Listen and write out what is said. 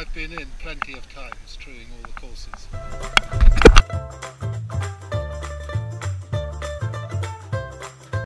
I've been in plenty of times, truing all the courses.